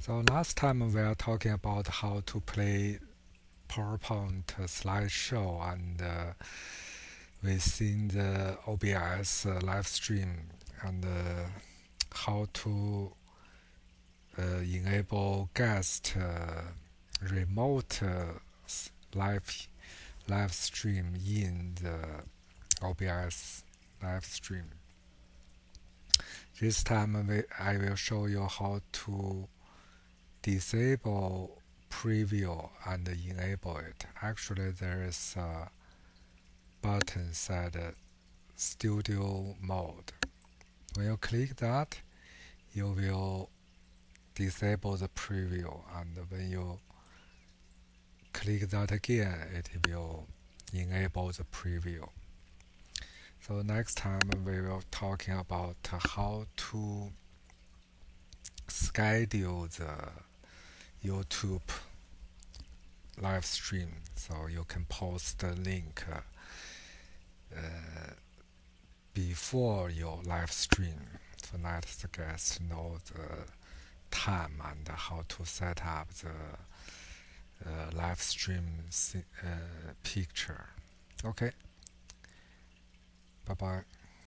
So last time we are talking about how to play PowerPoint slideshow and uh, within the OBS uh, live stream and uh, how to uh, enable guest uh, remote uh, live live stream in the OBS live stream. This time we, I will show you how to disable preview and enable it. Actually there is a button said studio mode. When you click that, you will disable the preview and when you click that again, it will enable the preview. So next time we will talking about how to schedule the YouTube live stream. So you can post the link uh, before your live stream. So let the guest know the time and how to set up the uh, live stream uh, picture. Okay. Bye bye.